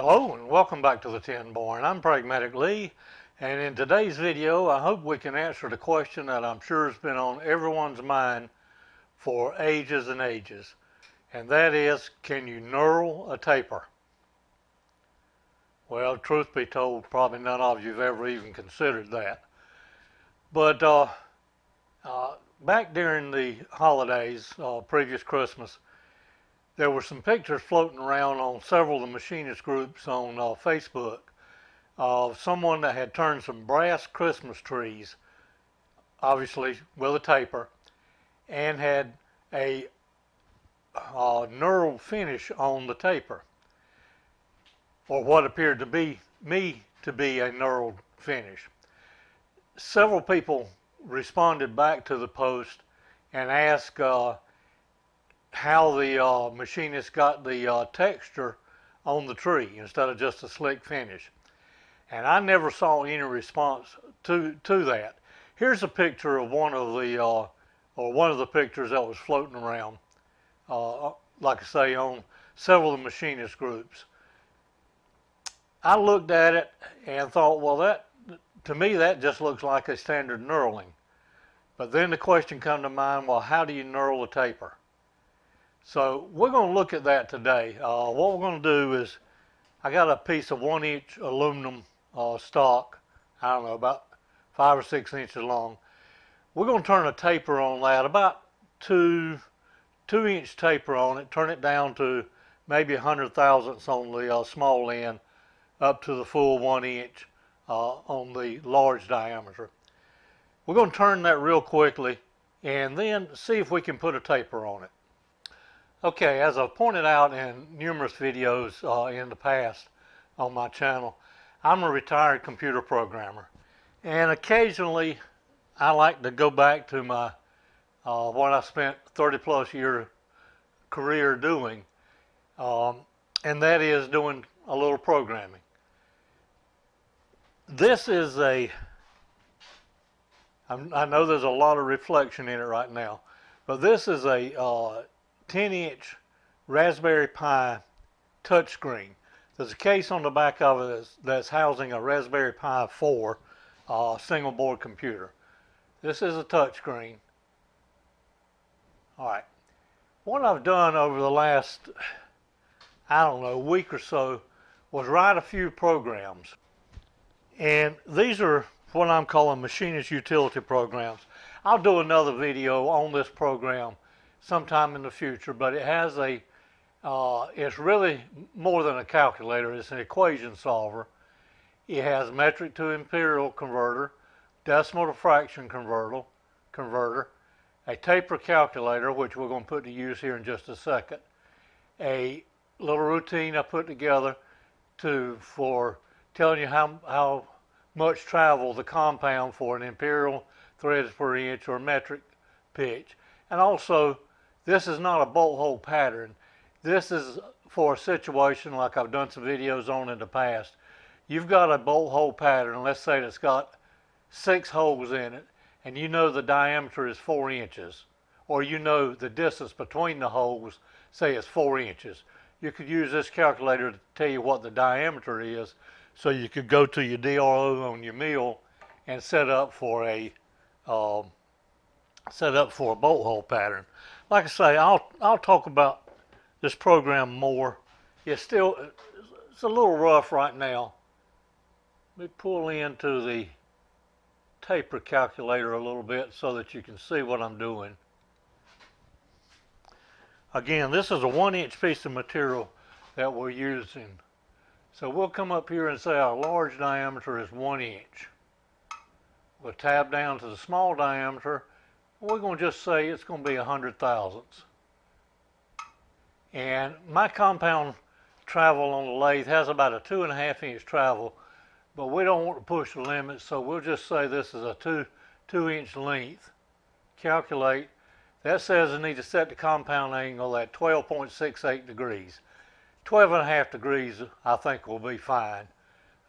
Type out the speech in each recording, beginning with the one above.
Hello and welcome back to the Tin Barn. I'm Pragmatic Lee and in today's video I hope we can answer the question that I'm sure has been on everyone's mind for ages and ages and that is can you knurl a taper? Well truth be told probably none of you have ever even considered that but uh, uh, back during the holidays uh, previous Christmas there were some pictures floating around on several of the machinist groups on uh, Facebook of someone that had turned some brass Christmas trees, obviously with a taper, and had a uh, knurled finish on the taper, or what appeared to be me to be a knurled finish. Several people responded back to the post and asked uh, how the uh, machinist got the uh, texture on the tree instead of just a slick finish. And I never saw any response to, to that. Here's a picture of one of the, uh, or one of the pictures that was floating around, uh, like I say, on several of the machinist groups. I looked at it and thought, well, that, to me, that just looks like a standard knurling. But then the question come to mind, well, how do you knurl a taper? So we're going to look at that today. Uh, what we're going to do is, I got a piece of one inch aluminum uh, stock, I don't know, about five or six inches long. We're going to turn a taper on that, about two, two inch taper on it, turn it down to maybe a hundred thousandths on the uh, small end, up to the full one inch uh, on the large diameter. We're going to turn that real quickly and then see if we can put a taper on it. Okay, as I've pointed out in numerous videos uh, in the past on my channel, I'm a retired computer programmer. And occasionally I like to go back to my uh, what I spent 30 plus year career doing, um, and that is doing a little programming. This is a, I know there's a lot of reflection in it right now, but this is a uh, 10 inch Raspberry Pi touchscreen. There's a case on the back of it that's, that's housing a Raspberry Pi 4 uh, single board computer. This is a touchscreen. All right. What I've done over the last, I don't know, week or so was write a few programs. And these are what I'm calling machinist utility programs. I'll do another video on this program sometime in the future, but it has a, uh, it's really more than a calculator, it's an equation solver. It has metric to imperial converter, decimal to fraction converter, converter, a taper calculator, which we're going to put to use here in just a second, a little routine I put together to for telling you how, how much travel the compound for an imperial threads per inch or metric pitch, and also this is not a bolt hole pattern. This is for a situation like I've done some videos on in the past. You've got a bolt hole pattern, let's say it's got six holes in it, and you know the diameter is four inches, or you know the distance between the holes, say it's four inches. You could use this calculator to tell you what the diameter is, so you could go to your DRO on your mill and set up for a um, set up for a bolt hole pattern like I say, I'll I'll talk about this program more. It's still it's a little rough right now. Let me pull into the taper calculator a little bit so that you can see what I'm doing. Again, this is a one inch piece of material that we're using. So we'll come up here and say our large diameter is one inch. We'll tab down to the small diameter we're going to just say it's going to be a hundred thousandths. And my compound travel on the lathe has about a two and a half inch travel, but we don't want to push the limit, so we'll just say this is a two, two inch length. Calculate. That says I need to set the compound angle at 12.68 degrees. 12 and a half degrees I think will be fine.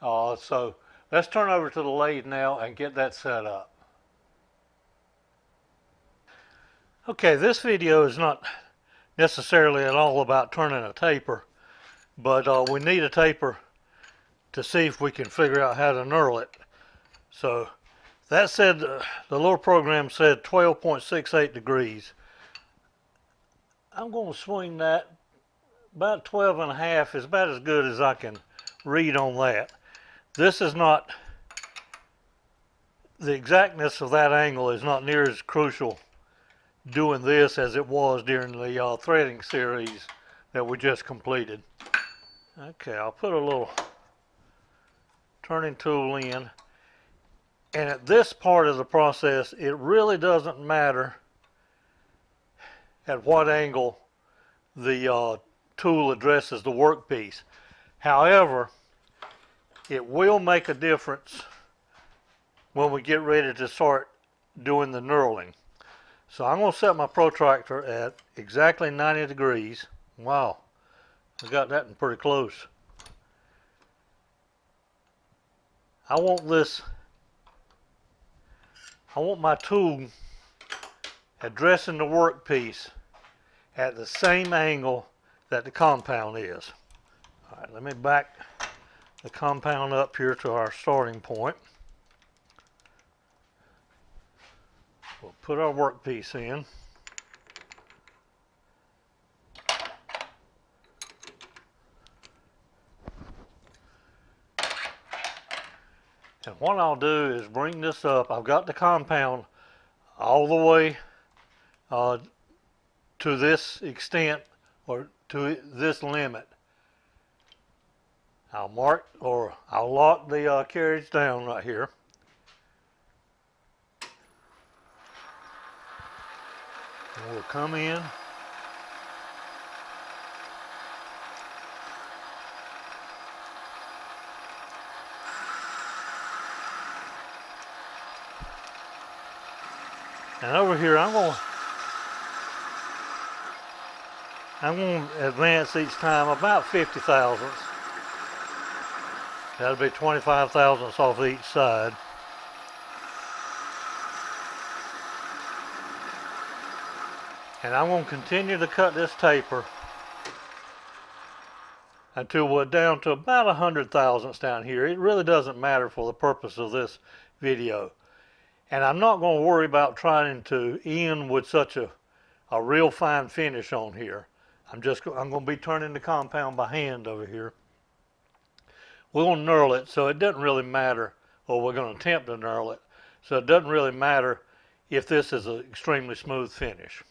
Uh, so let's turn over to the lathe now and get that set up. Okay, this video is not necessarily at all about turning a taper, but uh, we need a taper to see if we can figure out how to knurl it. So that said, uh, the little program said 12.68 degrees. I'm going to swing that about 12 and a half is about as good as I can read on that. This is not, the exactness of that angle is not near as crucial doing this as it was during the uh, threading series that we just completed. Okay, I'll put a little turning tool in. And at this part of the process, it really doesn't matter at what angle the uh, tool addresses the workpiece. However, it will make a difference when we get ready to start doing the knurling. So I'm going to set my protractor at exactly 90 degrees. Wow, I got that in pretty close. I want this, I want my tool addressing the workpiece at the same angle that the compound is. All right, let me back the compound up here to our starting point. We'll put our workpiece in. And what I'll do is bring this up. I've got the compound all the way uh, to this extent or to this limit. I'll mark or I'll lock the uh, carriage down right here. And we'll come in. And over here, I'm going to I'm going to advance each time about 50 thousandths. That'll be 25 thousandths off each side. And I'm going to continue to cut this taper until we're down to about a 100 thousandths down here. It really doesn't matter for the purpose of this video. And I'm not going to worry about trying to end with such a, a real fine finish on here. I'm just I'm going to be turning the compound by hand over here. We're going to knurl it, so it doesn't really matter, or we're going to attempt to knurl it, so it doesn't really matter if this is an extremely smooth finish.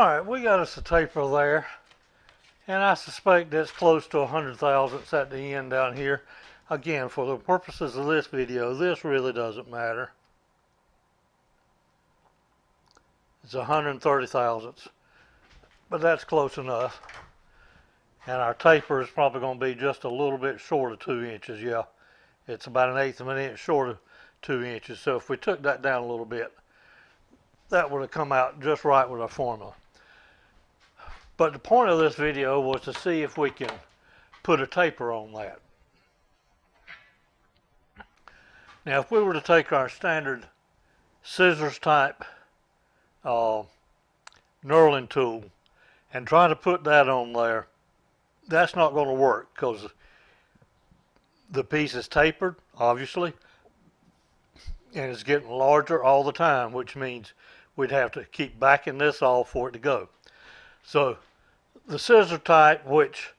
All right, we got us a taper there, and I suspect that's close to a hundred thousandths at the end down here. Again, for the purposes of this video, this really doesn't matter. It's 130 thousandths, but that's close enough. And our taper is probably going to be just a little bit short of two inches. Yeah, it's about an eighth of an inch short of two inches. So if we took that down a little bit, that would have come out just right with our formula. But the point of this video was to see if we can put a taper on that. Now if we were to take our standard scissors type uh, knurling tool and try to put that on there, that's not going to work because the piece is tapered, obviously, and it's getting larger all the time, which means we'd have to keep backing this off for it to go. So the scissor type, which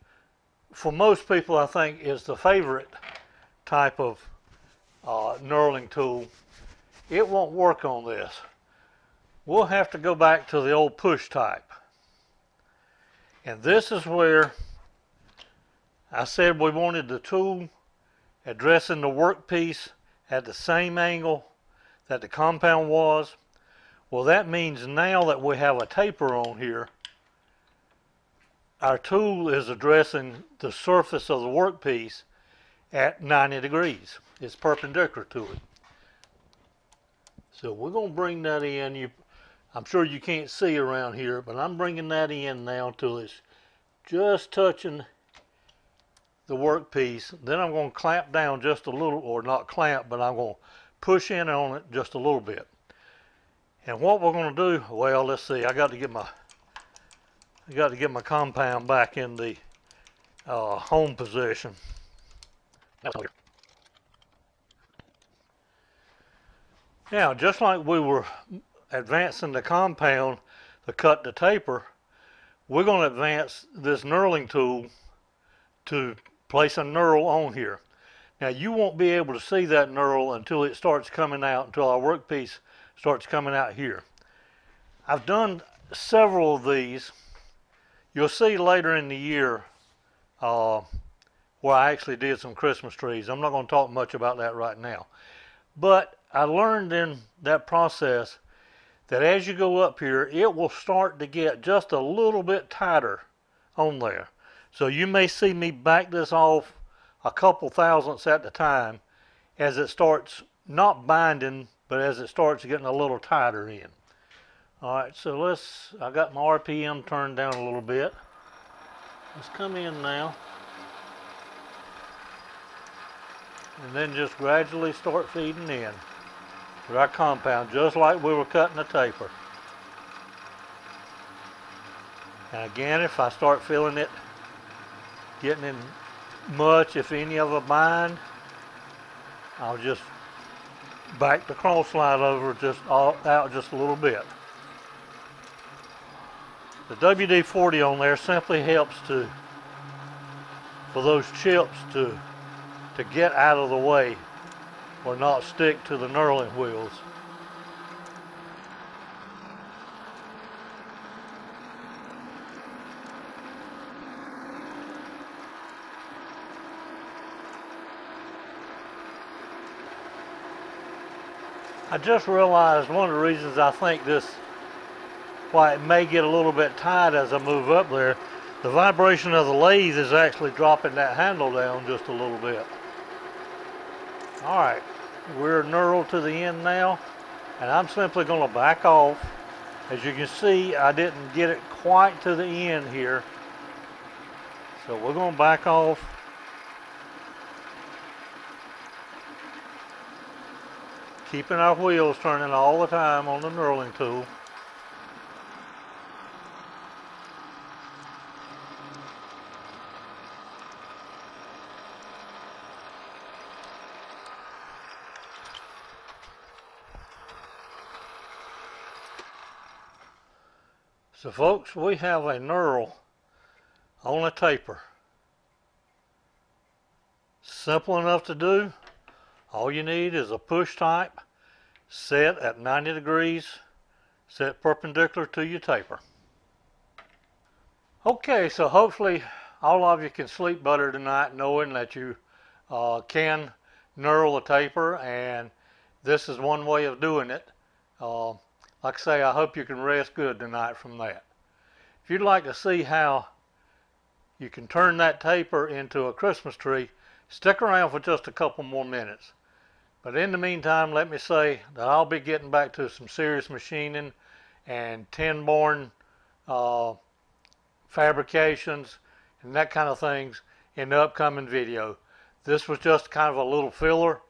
for most people I think is the favorite type of uh, knurling tool, it won't work on this. We'll have to go back to the old push type. And this is where I said we wanted the tool addressing the workpiece at the same angle that the compound was. Well, that means now that we have a taper on here, our tool is addressing the surface of the workpiece at 90 degrees. It's perpendicular to it. So we're going to bring that in. You, I'm sure you can't see around here, but I'm bringing that in now till it's just touching the workpiece. Then I'm going to clamp down just a little, or not clamp, but I'm going to push in on it just a little bit. And what we're going to do, well, let's see. I got to get my I got to get my compound back in the uh, home position. Now, just like we were advancing the compound to cut the taper, we're going to advance this knurling tool to place a knurl on here. Now, you won't be able to see that knurl until it starts coming out, until our workpiece starts coming out here. I've done several of these You'll see later in the year uh, where I actually did some Christmas trees. I'm not going to talk much about that right now. But I learned in that process that as you go up here, it will start to get just a little bit tighter on there. So you may see me back this off a couple thousandths at the time as it starts not binding, but as it starts getting a little tighter in. All right, so let's, I got my RPM turned down a little bit. Let's come in now. And then just gradually start feeding in to our compound, just like we were cutting a taper. And again, if I start feeling it getting in much, if any of a bind, I'll just back the cross slide over just all, out just a little bit. The WD-40 on there simply helps to, for those chips to, to get out of the way or not stick to the knurling wheels. I just realized one of the reasons I think this why it may get a little bit tight as I move up there. The vibration of the lathe is actually dropping that handle down just a little bit. All right, we're knurled to the end now, and I'm simply going to back off. As you can see, I didn't get it quite to the end here. So we're going to back off. Keeping our wheels turning all the time on the knurling tool. So folks, we have a knurl on a taper. Simple enough to do. All you need is a push type set at 90 degrees, set perpendicular to your taper. Okay, so hopefully all of you can sleep better tonight knowing that you uh, can knurl a taper and this is one way of doing it. Uh, like I say, I hope you can rest good tonight from that. If you'd like to see how you can turn that taper into a Christmas tree, stick around for just a couple more minutes. But in the meantime, let me say that I'll be getting back to some serious machining and Tin Barn uh, fabrications and that kind of things in the upcoming video. This was just kind of a little filler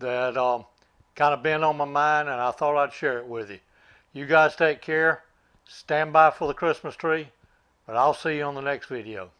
that um, kind of been on my mind and I thought I'd share it with you. You guys take care. Stand by for the Christmas tree. But I'll see you on the next video.